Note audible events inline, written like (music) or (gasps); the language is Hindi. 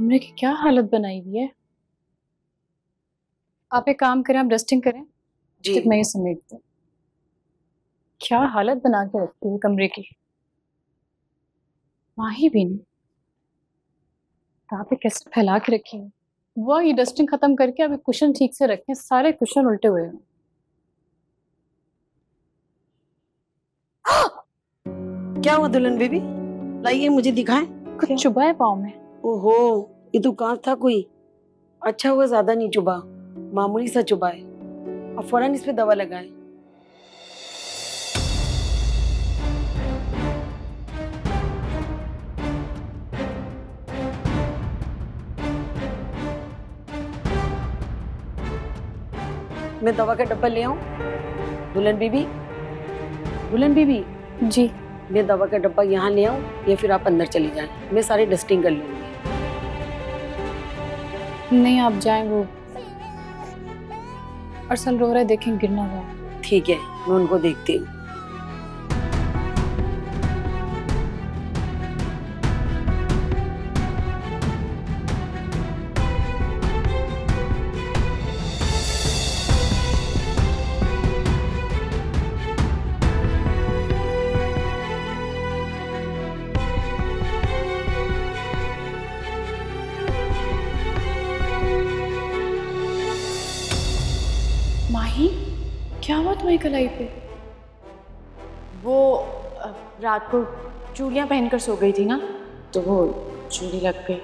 कमरे की क्या हालत बनाई हुई है? आप एक काम करें आप डस्टिंग करें। जी। मैं ये समेटती हूँ। क्या हालत बना के रखती है कमरे की? माही भी नहीं। तो आप ये कैसे फैला के रखी है। वो ये डस्टिंग खत्म करके अभी कुशन ठीक से रखें सारे कुशन उल्टे हुए हैं। (gasps) क्या हुआ दुल्हन बेबी? लाइए मुझे दिखाएँ। कुछ चुभा है पाँव में? ओहो, ये तो कांच था कोई। अच्छा हुआ ज़्यादा नहीं चुभा। मामूली सा चुभा है। अब फ़ौरन इस पे दवा लगाएँ। मैं दवा का डब्बा ले आऊँ? दुल्हन बीबी? दुल्हन बीबी? जी। मैं दवा का डब्बा यहाँ ले आऊँ या फिर आप अंदर चले जाएँ। मैं सारी डस्टिंग कर लूँगी। नहीं आप जाएँ वो। अरसल रो रहा है देखें गिरना हुआ। ठीक है मैं उनको देखती हूँ। माही, क्या हुआ तुम्हारी कलाई पे? वो रात को चूड़ियाँ पहनकर सो गई थी ना तो वो चूड़ी लग गई।